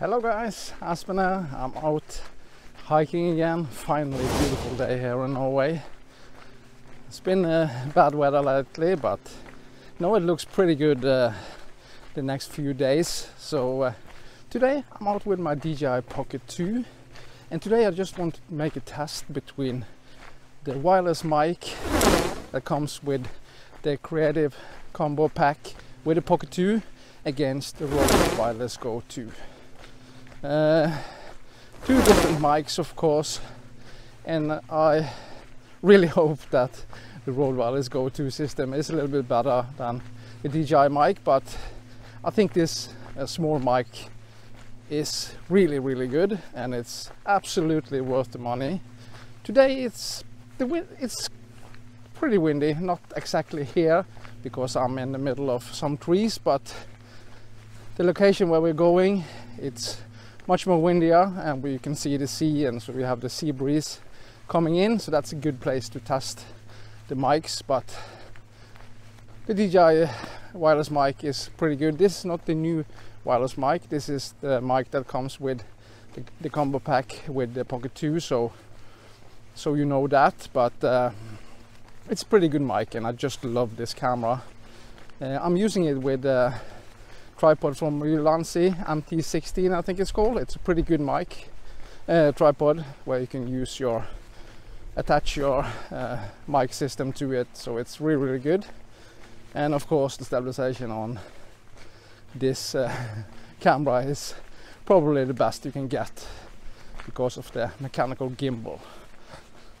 Hello guys, Espen here. I'm out hiking again. Finally beautiful day here in Norway. It's been uh, bad weather lately, but now it looks pretty good uh, the next few days. So uh, today I'm out with my DJI Pocket 2 and today I just want to make a test between the wireless mic that comes with the Creator Combo Pack with the Pocket 2 against the Rode Wireless Go 2. Uh, two different mics of course and I really hope that the Rode Wireless Go 2 system is a little bit better than the DJI mic but I think this uh, small mic is really really good and it's absolutely worth the money. Today it's the it's pretty windy, not exactly here because I'm in the middle of some trees but the location where we're going it's much more windier and we can see the sea and so we have the sea breeze coming in. So that's a good place to test the mics but the DJI wireless mic is pretty good. This is not the new wireless mic. This is the mic that comes with the, the combo pack with the pocket 2 so so you know that. But uh, it's pretty good mic and I just love this camera. Uh, I'm using it with uh, tripod from Ulanzi MT16 I think it's called. It's a pretty good mic uh, tripod where you can use your attach your uh, mic system to it. So it's really really good. And of course the stabilization on this uh, camera is probably the best you can get because of the mechanical gimbal.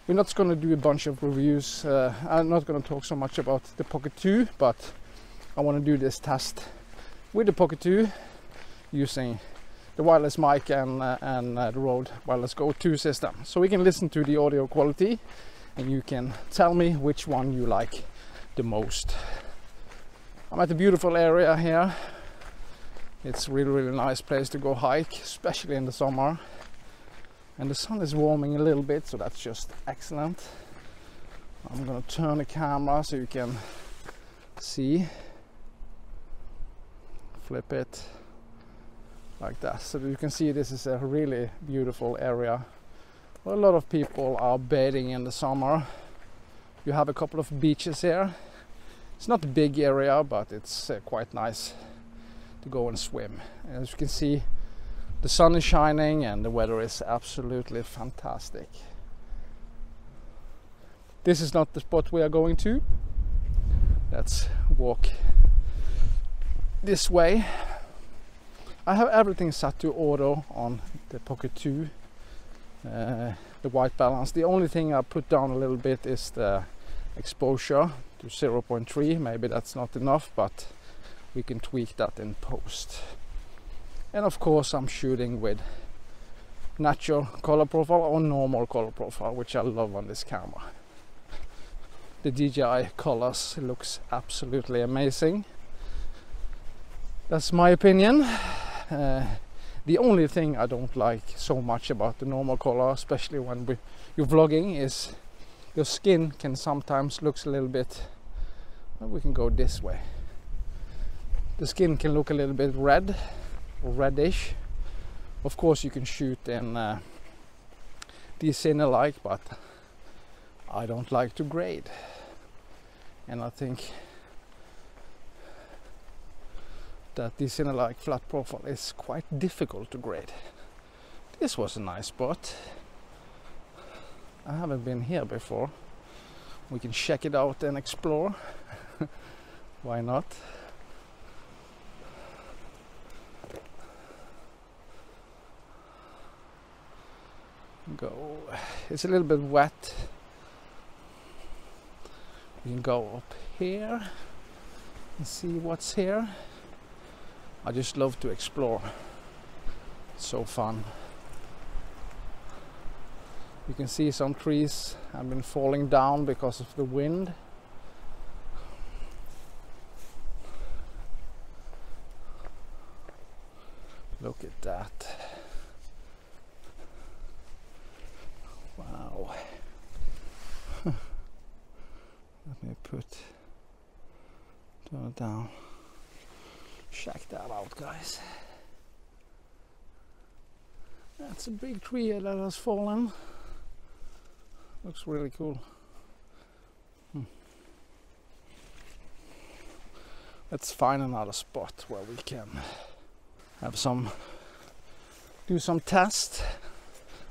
We're not going to do a bunch of reviews uh, I'm not going to talk so much about the Pocket 2 but I want to do this test with the Pocket 2 using the wireless mic and, uh, and uh, the Rode Wireless Go 2 system. So we can listen to the audio quality and you can tell me which one you like the most. I'm at a beautiful area here. It's really really nice place to go hike, especially in the summer. And the sun is warming a little bit, so that's just excellent. I'm gonna turn the camera so you can see flip it like that. So you can see this is a really beautiful area. A lot of people are bathing in the summer. You have a couple of beaches here. It's not a big area but it's uh, quite nice to go and swim. As you can see the sun is shining and the weather is absolutely fantastic. This is not the spot we are going to. Let's walk this way. I have everything set to auto on the Pocket 2, uh, the white balance. The only thing I put down a little bit is the exposure to 0.3. Maybe that's not enough, but we can tweak that in post. And of course, I'm shooting with natural color profile or normal color profile, which I love on this camera. The DJI colors looks absolutely amazing. That's my opinion. Uh, the only thing I don't like so much about the normal color, especially when we, you're vlogging, is your skin can sometimes looks a little bit. Well, we can go this way. The skin can look a little bit red reddish. Of course, you can shoot in uh, Cine-like, but I don't like to grade, and I think that this in a like flat profile is quite difficult to grade. This was a nice spot. I haven't been here before. We can check it out and explore. Why not? Go. It's a little bit wet. We can go up here and see what's here. I just love to explore. It's so fun. You can see some trees have been falling down because of the wind. Look at that. Wow. Let me put turn it down check that out guys That's a big tree that has fallen. Looks really cool. Hmm. Let's find another spot where we can have some do some test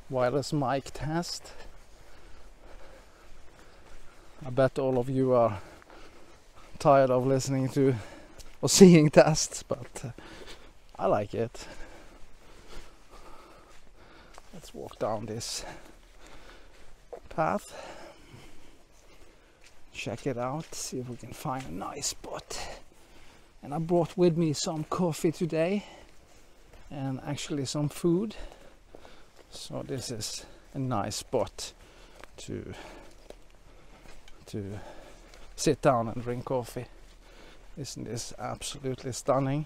wireless mic test I bet all of you are tired of listening to or seeing tests but uh, I like it let's walk down this path. Check it out see if we can find a nice spot. And I brought with me some coffee today and actually some food. So this is a nice spot to to sit down and drink coffee. Isn't this absolutely stunning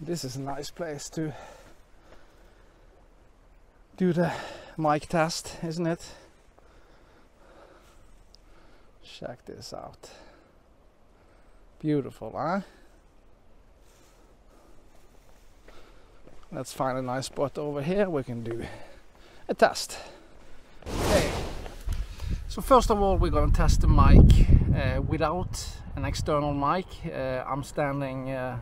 this is a nice place to do the mic test isn't it check this out Beautiful, huh? Let's find a nice spot over here we can do a test. Okay. So first of all we're gonna test the mic uh, without an external mic. Uh, I'm standing uh,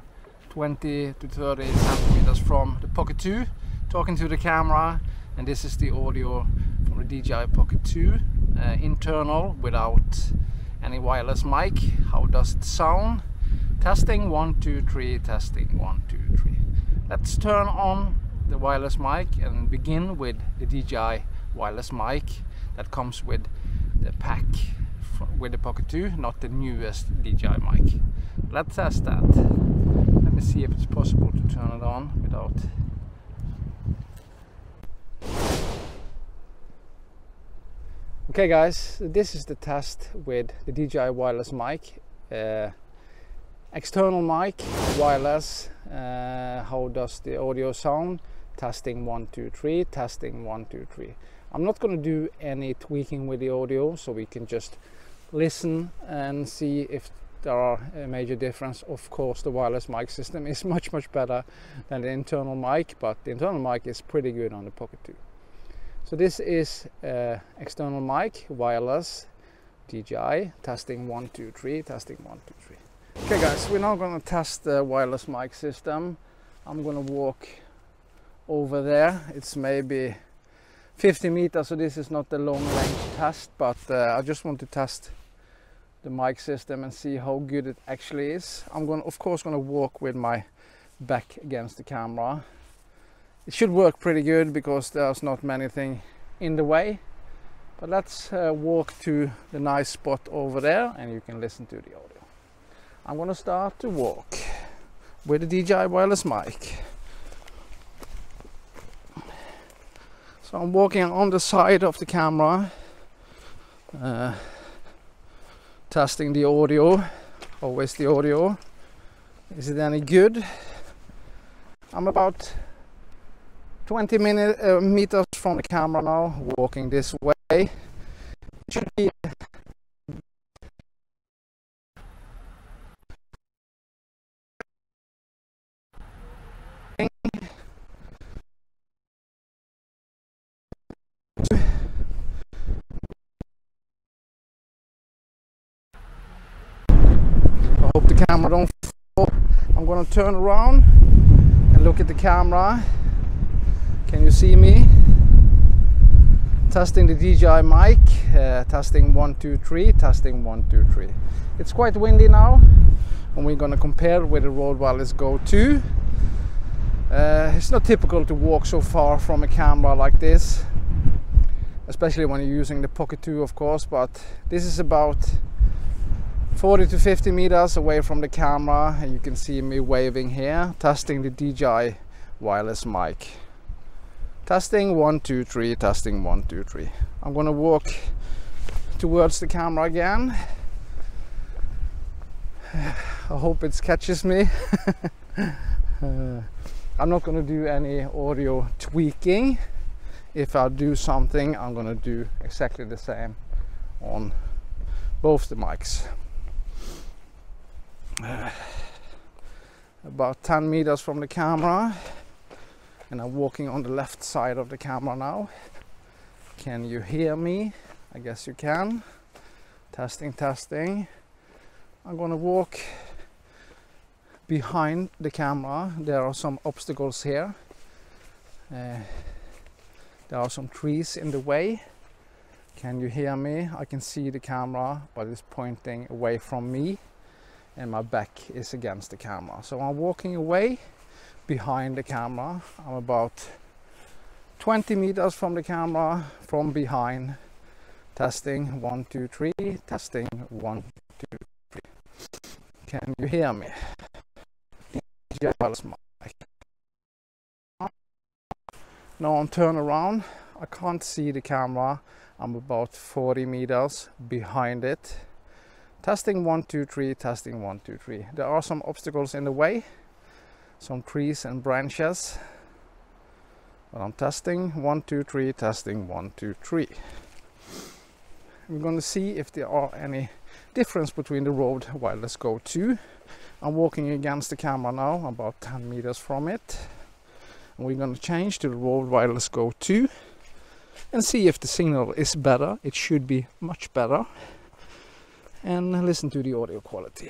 20 to 30 centimeters from the Pocket 2 talking to the camera and this is the audio from the DJI Pocket 2 uh, internal without any wireless mic. How does it sound? Testing one two three testing one two three. Let's turn on the wireless mic and begin with the DJI wireless mic that comes with the pack with the Pocket 2 not the newest DJI mic. Let's test that me see if it's possible to turn it on without Okay guys, this is the test with the DJI wireless mic. Uh, external mic, wireless, uh, how does the audio sound? Testing one, two, three, testing one, two, three. I'm not going to do any tweaking with the audio so we can just listen and see if there are a major difference. Of course the wireless mic system is much much better than the internal mic but the internal mic is pretty good on the Pocket 2. So this is uh, external mic, wireless, DJI, testing one, two, three, testing one, two, three. Okay guys, we're now gonna test the wireless mic system. I'm gonna walk over there. It's maybe 50 meters, so this is not a long range test, but uh, I just want to test the mic system and see how good it actually is. I'm gonna, of course, gonna walk with my back against the camera. It should work pretty good because there's not many things in the way. But let's uh, walk to the nice spot over there and you can listen to the audio. I'm gonna start to walk with the DJI wireless mic. So I'm walking on the side of the camera. Uh, testing the audio. Always the audio. Is it any good? I'm about 20 minute, uh, meters from the camera now, walking this way. It should be camera don't fall. I'm gonna turn around and look at the camera can you see me? Testing the DJI mic, uh, testing one, two, three, testing one, two, three. It's quite windy now, and we're gonna compare with the Rode Wireless Go 2. Uh, it's not typical to walk so far from a camera like this, especially when you're using the Pocket 2, of course, but this is about 40 to 50 meters away from the camera, and you can see me waving here, testing the DJI wireless mic. Testing one, two, three, testing one, two, three. I'm gonna walk towards the camera again. I hope it catches me. uh, I'm not gonna do any audio tweaking. If I do something, I'm gonna do exactly the same on both the mics. About 10 meters from the camera and I'm walking on the left side of the camera now. Can you hear me? I guess you can. Testing, testing. I'm gonna walk behind the camera. There are some obstacles here. Uh, there are some trees in the way. Can you hear me? I can see the camera, but it's pointing away from me and my back is against the camera. So I'm walking away behind the camera. I'm about 20 meters from the camera from behind. Testing one, two, three. Testing one, two, three. Can you hear me? Now I'm turn around. I can't see the camera. I'm about 40 meters behind it. Testing one, two, three, testing one, two, three. There are some obstacles in the way, some trees and branches. But I'm testing one, two, three, testing one, two, three. We're going to see if there are any difference between the Rode Wireless Go 2. I'm walking against the camera now, about 10 meters from it. And we're going to change to the Rode Wireless Go 2 and see if the signal is better. It should be much better and listen to the audio quality.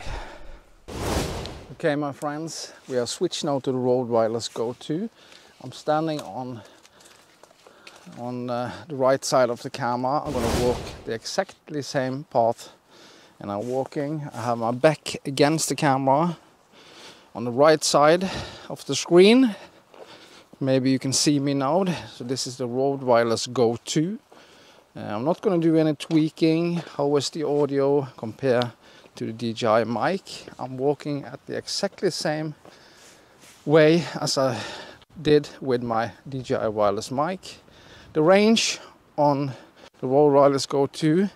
Okay, my friends, we are switched now to the Rode Wireless Go 2. I'm standing on on uh, the right side of the camera. I'm gonna walk the exactly same path and I'm walking. I have my back against the camera on the right side of the screen. Maybe you can see me now. So this is the Rode Wireless Go 2. Uh, I'm not going to do any tweaking. How is the audio compared to the DJI mic? I'm walking at the exactly same way as I did with my DJI wireless mic. The range on the Rode Wireless Go 2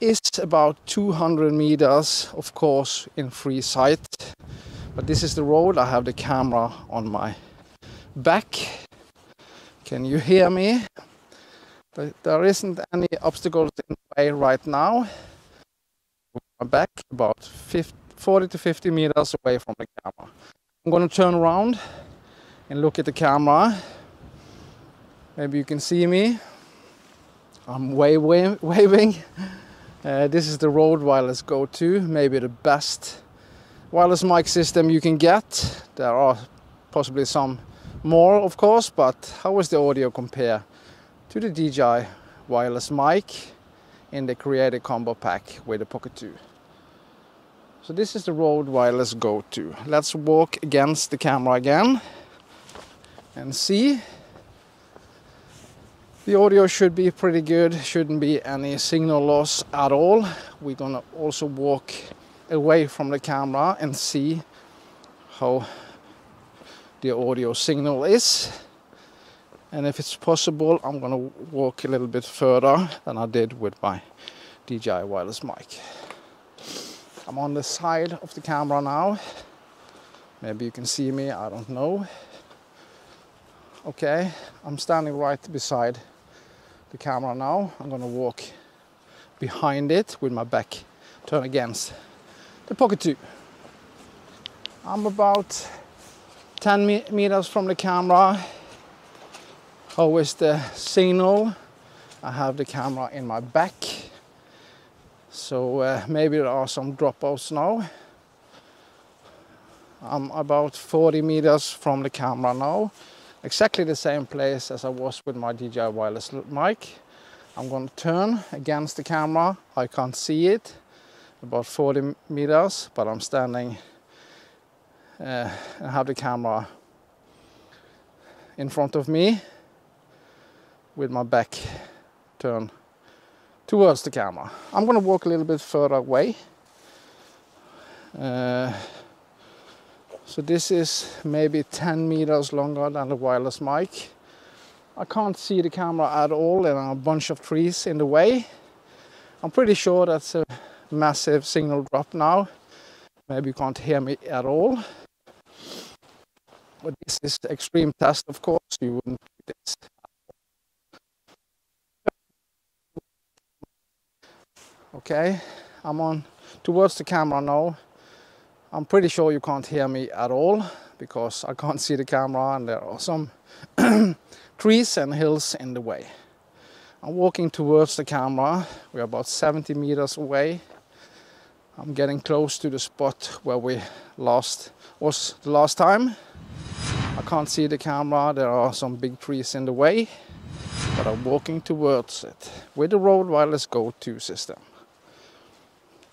is about 200 meters, of course, in free sight. But this is the road. I have the camera on my back. Can you hear me? There isn't any obstacles in the way right now. I'm back about 50, 40 to 50 meters away from the camera. I'm going to turn around and look at the camera. Maybe you can see me. I'm way waving. Uh, this is the Rode Wireless Go 2, maybe the best wireless mic system you can get. There are possibly some more, of course, but how is the audio compare to the DJI wireless mic in the Creator Combo Pack with the Pocket 2. So this is the Rode Wireless Go 2. Let's walk against the camera again and see. The audio should be pretty good, shouldn't be any signal loss at all. We're gonna also walk away from the camera and see how the audio signal is and if it's possible I'm gonna walk a little bit further than I did with my DJI wireless mic. I'm on the side of the camera now. Maybe you can see me, I don't know. Okay, I'm standing right beside the camera now. I'm gonna walk behind it with my back turned against the Pocket 2. I'm about 10 meters from the camera how is the signal? I have the camera in my back. So uh, maybe there are some dropouts now. I'm about 40 meters from the camera now. Exactly the same place as I was with my DJI wireless mic. I'm going to turn against the camera. I can't see it. About 40 meters, but I'm standing uh, and have the camera in front of me with my back turned towards the camera. I'm going to walk a little bit further away. Uh, so this is maybe 10 meters longer than the wireless mic. I can't see the camera at all are a bunch of trees in the way. I'm pretty sure that's a massive signal drop now. Maybe you can't hear me at all. But this is extreme test of course, you wouldn't do this okay I'm on towards the camera now I'm pretty sure you can't hear me at all because I can't see the camera and there are some trees and hills in the way. I'm walking towards the camera. We're about 70 meters away. I'm getting close to the spot where we last was the last time. I can't see the camera. There are some big trees in the way, but I'm walking towards it with the Rode Wireless Go 2 system.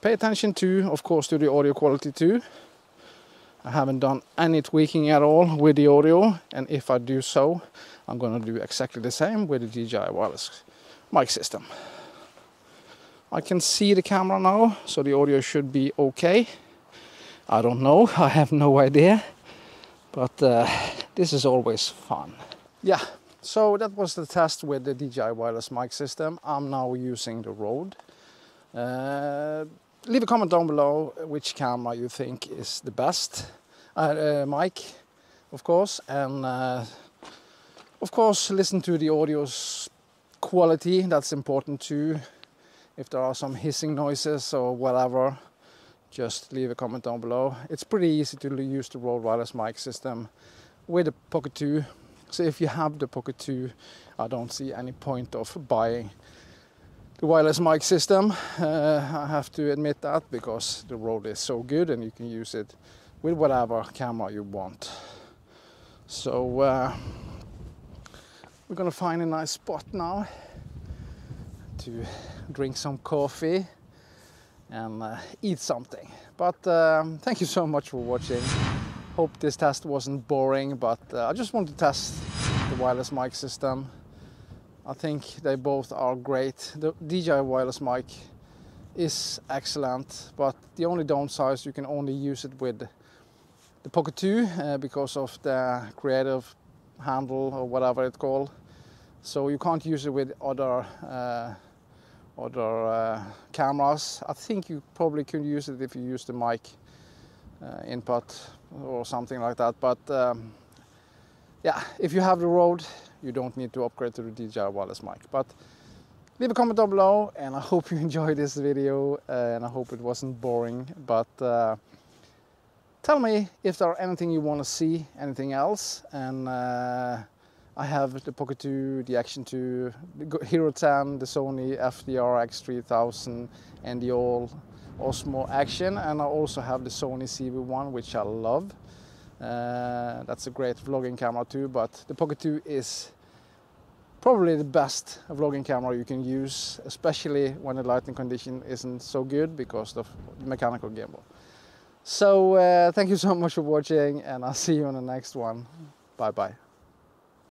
Pay attention to, of course, to the audio quality too. I haven't done any tweaking at all with the audio, and if I do so, I'm going to do exactly the same with the DJI wireless mic system. I can see the camera now, so the audio should be okay. I don't know, I have no idea, but uh, this is always fun. Yeah, so that was the test with the DJI wireless mic system. I'm now using the Rode. Uh, leave a comment down below which camera you think is the best uh, uh, mic, of course, and uh, of course listen to the audio's quality. That's important too. If there are some hissing noises or whatever, just leave a comment down below. It's pretty easy to use the Rode wireless mic system with the Pocket 2. So if you have the Pocket 2, I don't see any point of buying the wireless mic system. Uh, I have to admit that because the Rode is so good and you can use it with whatever camera you want. So uh, we're gonna find a nice spot now to drink some coffee and uh, eat something. But um, thank you so much for watching. Hope this test wasn't boring, but uh, I just want to test the wireless mic system. I think they both are great. The DJI wireless mic is excellent, but the only downside is you can only use it with the Pocket 2 uh, because of the creative handle or whatever it's called. So you can't use it with other uh, other uh, cameras. I think you probably could use it if you use the mic uh, input or something like that. But um, yeah, if you have the Rode, you don't need to upgrade to the DJI wireless mic. But leave a comment down below and I hope you enjoyed this video and I hope it wasn't boring. But uh, tell me if there are anything you want to see, anything else. And uh, I have the Pocket 2, the Action 2, the Hero 10, the Sony FDR X3000 and the all Osmo Action. And I also have the Sony ZV1, which I love. Uh, that's a great vlogging camera too, but the Pocket 2 is probably the best vlogging camera you can use, especially when the lighting condition isn't so good because of the mechanical gimbal. So uh, thank you so much for watching and I'll see you on the next one. Bye bye.